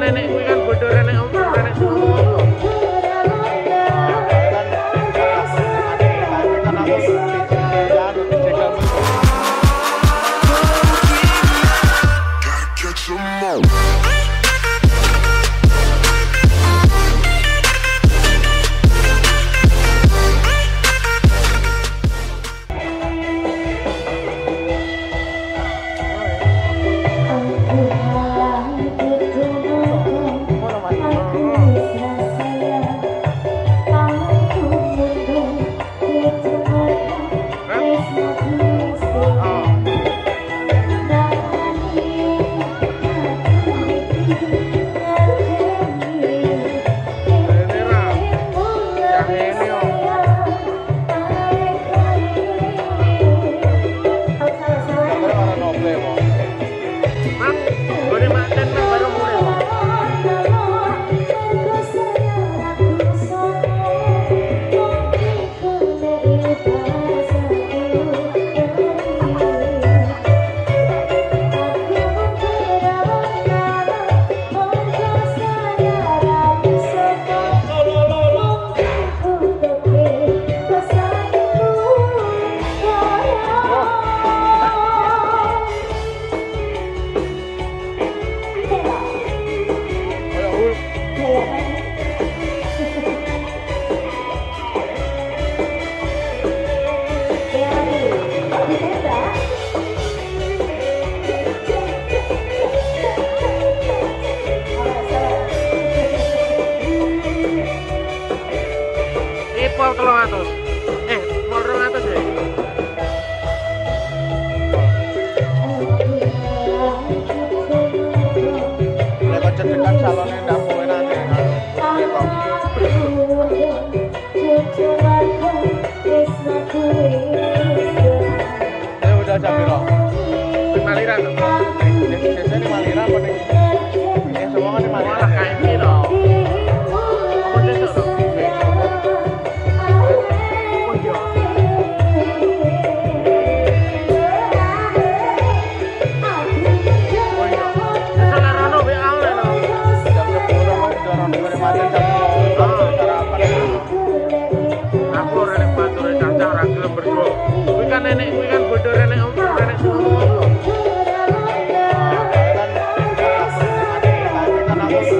run in it. We can put her in Gotta catch 'em all. I'm pol telung atus eh pol telung atus ya lewat cedekan salon kowe dapur Eh udah capek loh.